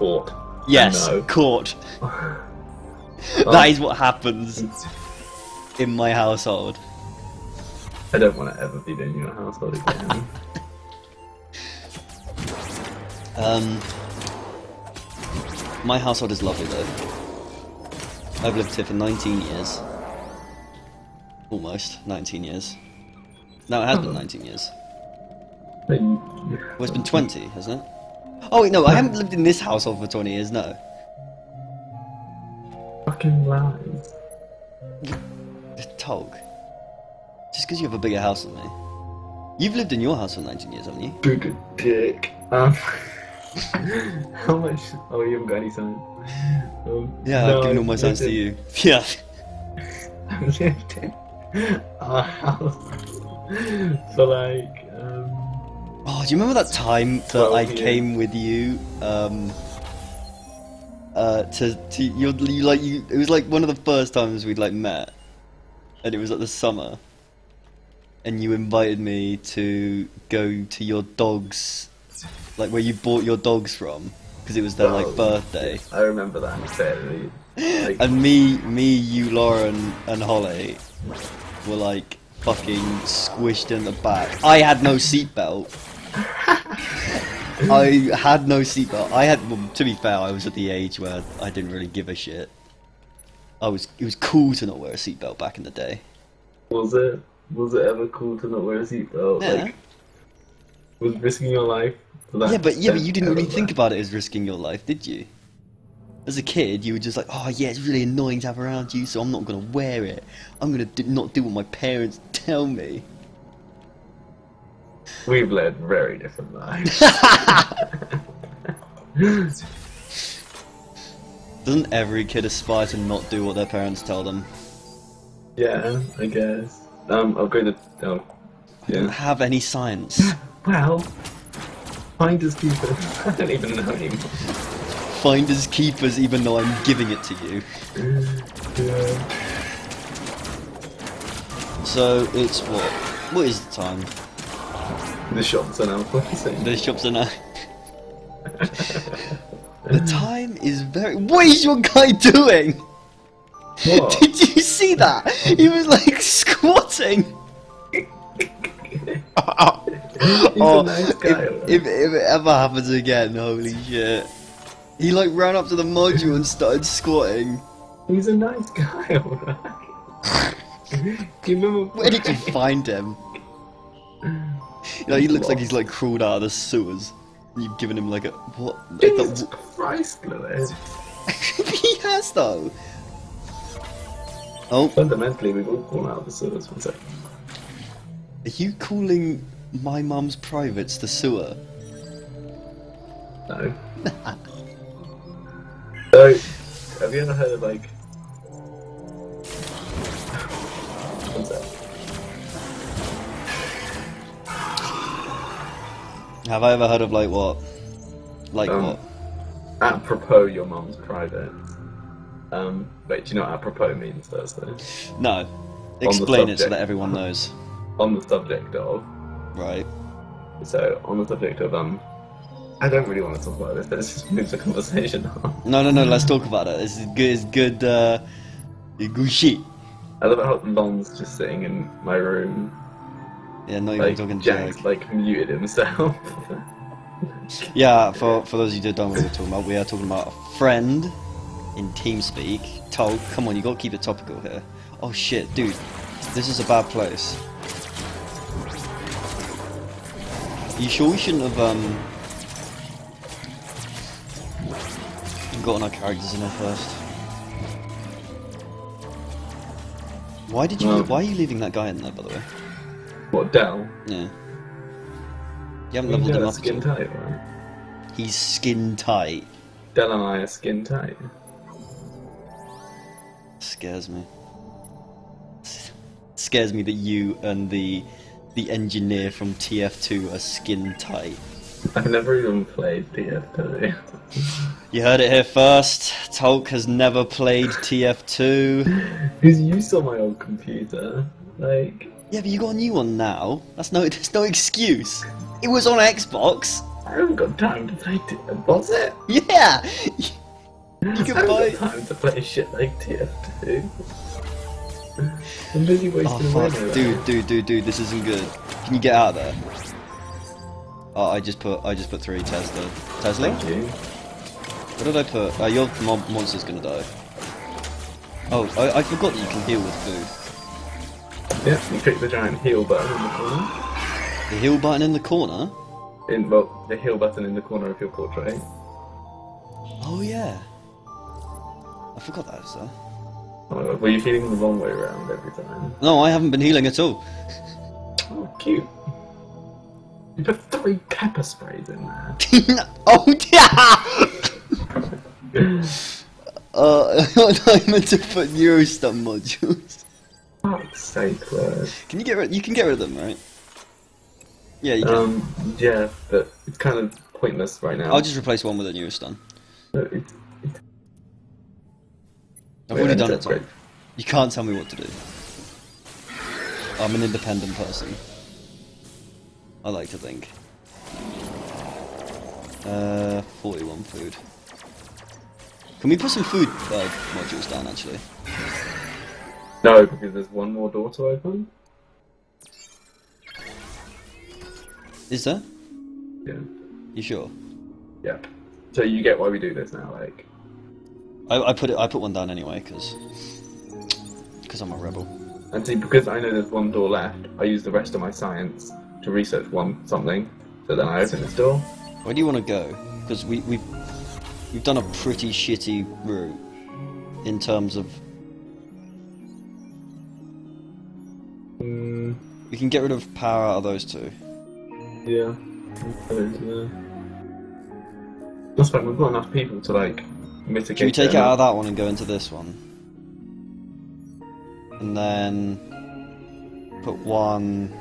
caught. Yes, No. caught. That is what happens in my household. I don't want to ever be in your household again. Um, my household is lovely though. I've lived here for 19 years. Almost 19 years. No, it has been 19 years. Well, it's been 20, hasn't it? Oh wait, no, I haven't lived in this household for 20 years. No, fucking lies. Tog. Just because you have a bigger house than me. You've lived in your house for 19 years, haven't you? Big dick. Um, how much? Oh, you haven't got any. Um, Yeah, no, I've given all my signs to you. Yeah. I've lived in our house for like. Oh, do you remember that time that I came with you? Um, uh, to to you, you like you. It was like one of the first times we'd like met, and it was like the summer. And you invited me to go to your dogs, like where you bought your dogs from, because it was their like Oh. birthday. I remember that. Like, And me, me, you, Lauren, and Holly were like fucking squished in the back. I had no seatbelt. I had no seatbelt. I had, well, to be fair, I was at the age where I didn't really give a shit. I was, it was cool to not wear a seatbelt back in the day. was it? Was it ever cool to not wear a seatbelt? Yeah. Like, was risking your life? to that Yeah, but yeah, but you didn't really think about it as risking your life, did you? As a kid, you were just like, oh yeah, it's really annoying to have around you, so I'm not gonna wear it. I'm gonna do, not do what my parents tell me. We've led very different lives. Doesn't every kid aspire to not do what their parents tell them? yeah, I guess. Um, I'll go to. Oh, I don't yeah. have any science. Well, finders keepers. I don't even know anymore. Finders keepers, even though I'm giving it to you. Yeah. So it's what? What is the time? The shops are now closing. The shops are now. the time is very. What is your guy doing? What? Did you see that? He was like squatting. Oh, nice guy. if, if, if it ever happens again, holy shit. He like ran up to the module and started squatting. He's a nice guy, alright. Do you remember? Where did you find him? You know, he looks like he's like crawled out of the sewers. You've given him like a what? Jesus thought- Christ, Louis. he has though. Oh, Fundamentally, we've all crawled out of the sewers. One sec. are you calling my mum's privates the sewer? No. so, have you ever heard of like? Have I ever heard of like what? Like Um, what? Apropos your mum's private. Um, wait, do you know what apropos means though? No. Explain it so that everyone knows. On the subject of, Right. so on the subject of um, I don't really want to talk about this. Let's just move the conversation on. No, no, no. Let's talk about it. This is good. It's good. Uh, good shit. I love how Lon's just sitting in my room, Yeah, not even like talking Jack's joke. like muted himself. Yeah, for for those of you who don't know what we're talking about, we are talking about a friend in TeamSpeak. Tol, come on, you got to keep it topical here. Oh shit, dude, this is a bad place. You sure we shouldn't have um gotten our characters in there first? Why did you? Why are you leaving that guy in there, by the way? what Dell? Yeah. You haven't leveled him up. skin tight, right? He's skin tight. Dell and I are skin tight. Scares me. Scares me that you and the the engineer from TF2 are skin tight. I've never even played TF2. You heard it here first. Tulk has never played TF2. Because you saw my old computer. Like, Yeah, but you got a new one now. That's no, there's no excuse. It was on Xbox. I haven't got time to play. T- was it? Yeah! You I can haven't buy. got time to play shit like TF2. I'm busy wasting Oh fuck, dude, dude, dude, dude, this isn't good. Can you get out of there? Oh, I just put, I just put three Tesla. Tesla? Thank you. What did I put? Uh, your mon- monster's gonna die. Oh, I, I forgot that you can heal with food. Yeah, you click the giant heal button in the corner. The heal button in the corner? In well, the heal button in the corner of your portrait. Oh yeah. I forgot that was there. Oh, were you healing the wrong way around every time? No, I haven't been healing at all. Oh, cute. You put three pepper sprays in there. oh yeah! uh, I meant to put Neurostun modules. Fuck's sake, Word. Can you get rid? You can get rid of them, right? Yeah, you can. Um, yeah, but it's kind of pointless right now. I'll just replace one with a Neurostun. No, it's, it's, I've wait, already done it. Tom. You can't tell me what to do. I'm an independent person. I like to think. Uh, 41 food. Can we put some food uh, modules down, actually? No, because there's one more door to open. Is there? Yeah. You sure? Yeah. So you get why we do this now, like. I, I put it. I put one down anyway, because because I'm a rebel. And see, because I know there's one door left, I use the rest of my science to research one something. So then I open this door. Where do you want to go? Because we we've we've done a pretty shitty route in terms of Mm, we can get rid of power out of those two. yeah. Yeah. That's fine. We've got enough people to like mitigate. Should we take it it out of that one and go into this one? And then put one,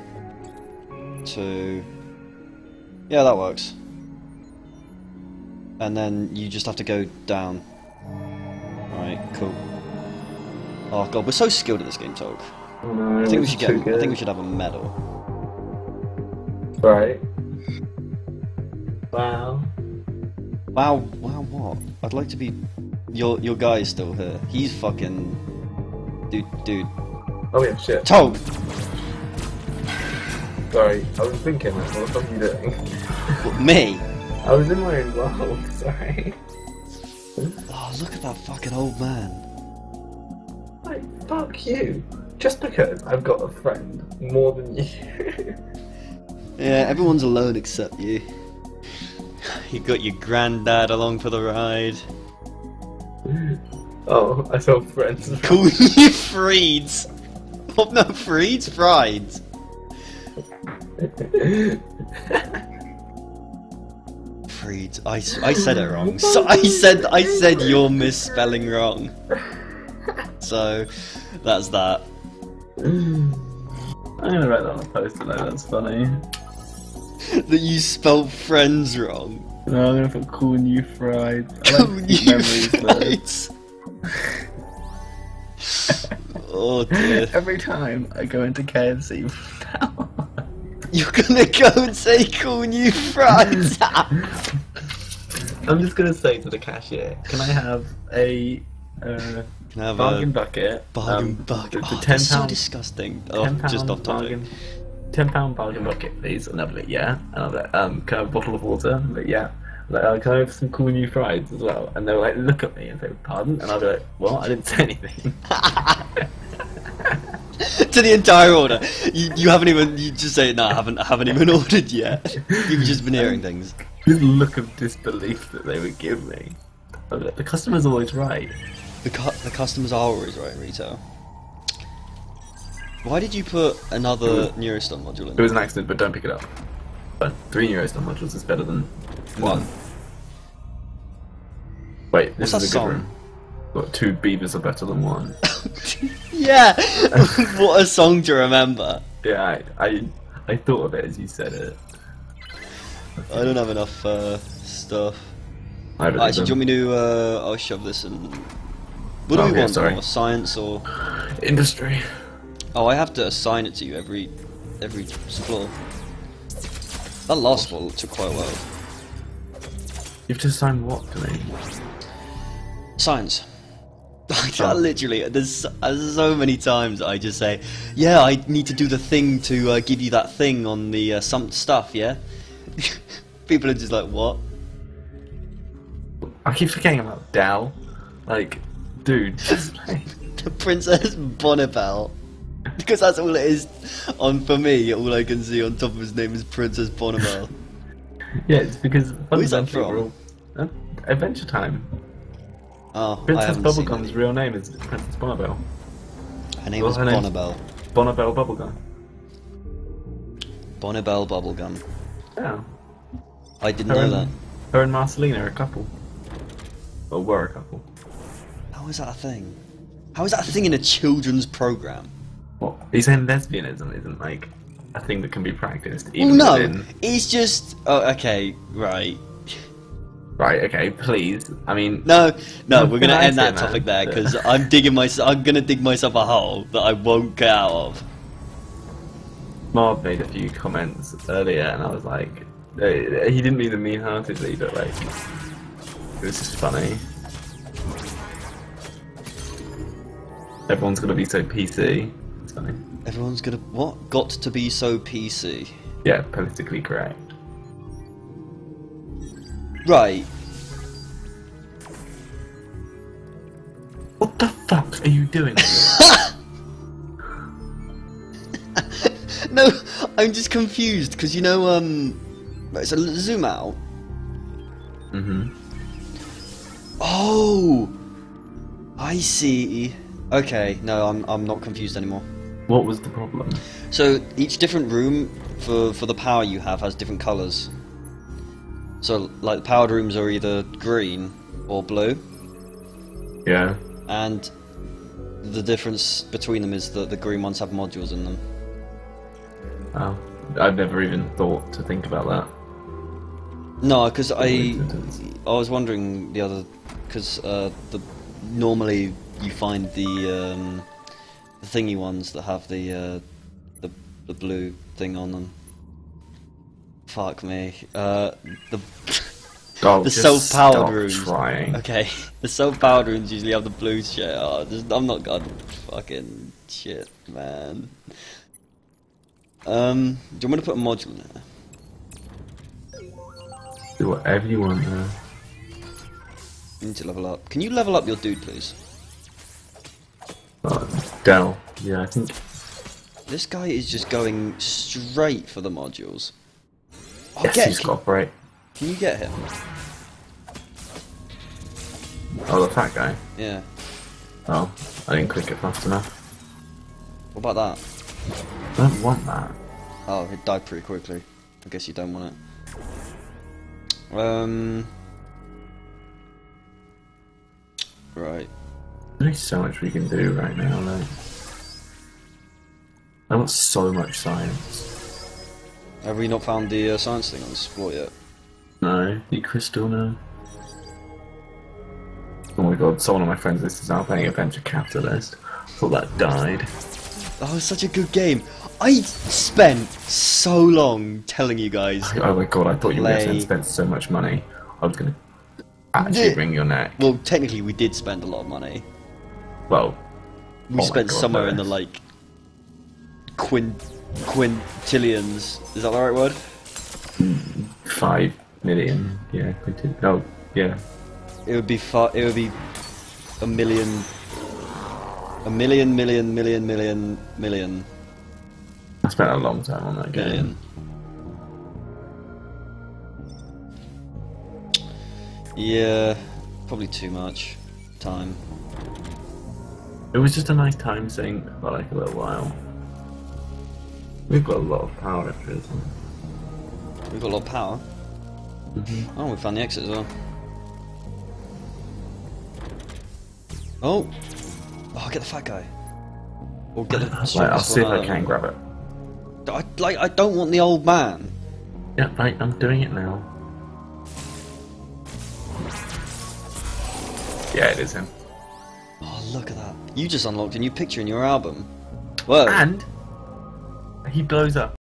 two. Yeah, that works. And then you just have to go down. Alright, cool. Oh god, we're so skilled at this game. Oh, no, I think we should get. too I think we should have a medal. Right. Wow. Wow, wow, what? I'd like to be. Your your guy is still here. He's fucking. Dude, dude. Oh yeah, shit. Tog! Sorry, I was thinking. What the fuck are you doing? What, me? I was in my own world. Sorry. Oh, look at that fucking old man. Like, fuck you. Just because I've got a friend more than you. Yeah, everyone's alone except you. You got your granddad along for the ride. oh, I saw friends. Cool you Freeds! Oh no, Freeds? Frieds. Freeds. I said it wrong. So I said I said you're misspelling wrong. So that's that. I'm gonna write that on a poster though, that's funny. That you spelled friends wrong. No, I'm gonna put cool new fries. I Cool you memories Oh dear. Every time I go into KFC now. You're gonna go and say cool new fries. I'm just gonna say to the cashier, can I have a uh, Can I have bargain a bucket? bargain um, bucket? Oh, ten that's so disgusting. Oh, just off topic. bargain. Ten pound bargain bucket, please. And I'll be like, yeah. And I'll be like, um, can I have a bottle of water? But yeah. I'm Like, uh, can I have some cool new fries as well? And they'll like look at me and say, pardon? And I'll be like, well, I didn't say anything. to the entire order. You, you haven't even. You just say no. I haven't. I haven't even ordered yet. You've just been hearing um, things. this look of disbelief that they would give me. Oh, like, the customer's always right. The cu- the customers are always right in retail. Why did you put another Neurostun module in? It was an accident, but don't pick it up. But three Neurostun modules is better than one. Wait, this What's is that a good song? room. What, two beavers are better than one. yeah. what a song to remember. yeah, I, I, I thought of it as you said it. I don't have enough uh, stuff. I don't Actually, do you want me to? Uh, I'll shove this in. What do Oh, we want? sorry. More science or? Industry. Oh, I have to assign it to you every every floor. That last one took quite well. You've just signed what to me? Science. Oh. Literally, there's so, there's so many times I just say, "Yeah, I need to do the thing to uh, give you that thing on the uh, some stuff." Yeah, people are just like, "What?" I keep forgetting about Dal. Like, dude, just like, The Princess Bonnibel. Because that's all it is on for me. All I can see on top of his name is Princess Bonnibel. yeah, it's because Where's that from? Adventure Time. Oh, Princess Bubblegum's real name is Princess Bonnibel. Her name well, is her Bonnibel. Bonnibel Bubblegum. Bonnibel Bubblegum. Yeah. I didn't Her know and, that. her and Marceline are a couple. Or were a couple. How is that a thing? How is that a thing in a children's program? What? You saying lesbianism isn't like a thing that can be practiced? Well, Even no, within... it's just. Oh, okay, right. Right, okay, please. I mean, No, no, we're gonna end that idea, topic there because I'm digging myself. I'm gonna dig myself a hole that I won't get out of. Marv made a few comments earlier, and I was like, uh, he didn't mean them mean-heartedly, but like, it was just funny. Everyone's gonna be so PC. It's funny. Everyone's gonna what? Got to be so PC. Yeah, politically correct. Right. What the fuck are you doing? No, I'm just confused because you know, um, it's a zoom out. mm-hmm. Oh, I see. Okay, no, I'm I'm not confused anymore. What was the problem? So each different room for for the power you have has different colors. So like the powered rooms are either green or blue, Yeah. and the difference between them is that the green ones have modules in them. Oh, I've never even thought to think about that. No, because I I was wondering the other because uh, the normally you find the um, the thingy ones that have the uh, the the blue thing on them. Fuck me. Uh, the Oh, the self-powered rooms. Trying. Okay, the self-powered rooms usually have the blue shit. Oh, just, I'm not gonna fucking shit, man. Um, do you want me to put a module in there? Do whatever you want there. You need to level up. Can you level up your dude, please? Oh, Dell. Yeah, I think. This guy is just going straight for the modules. Yes, get, he's can, got operate. can you get him? Oh, the fat guy. Yeah. Oh, I didn't click it fast enough. What about that? I don't want that. Oh, it died pretty quickly. I guess you don't want it. Um. Right. There's so much we can do right now, though. I want so much science. Have we not found the uh, science thing on this floor yet? No, the crystal no. Oh my god, someone on my friends list is now playing Adventure Capitalist. Thought that died. That was such a good game. I spent so long telling you guys. Oh my god, I thought you were going to spend so much money. I was going to actually wring your neck. Well, technically, we did spend a lot of money. Well, We Oh spent God, somewhere in the like quint quintillions. Is that the right word? five million. Yeah, we did. Oh, yeah. It would be far. It would be a million, a million, million, million, million, million, I spent a long time on that game. Yeah, probably too much time. It was just a nice time saying for like a little while. We've got a lot of power at prison. We've got a lot of power. Mm-hmm. Oh, we found the exit as well. Oh, oh, get the fat guy. Or get the Right, I'll see if I can grab it. I, like, I don't want the old man. Yeah, right, I'm doing it now. Yeah, it is him. Oh, look at that. You just unlocked a new picture in your album. Whoa. And he blows up.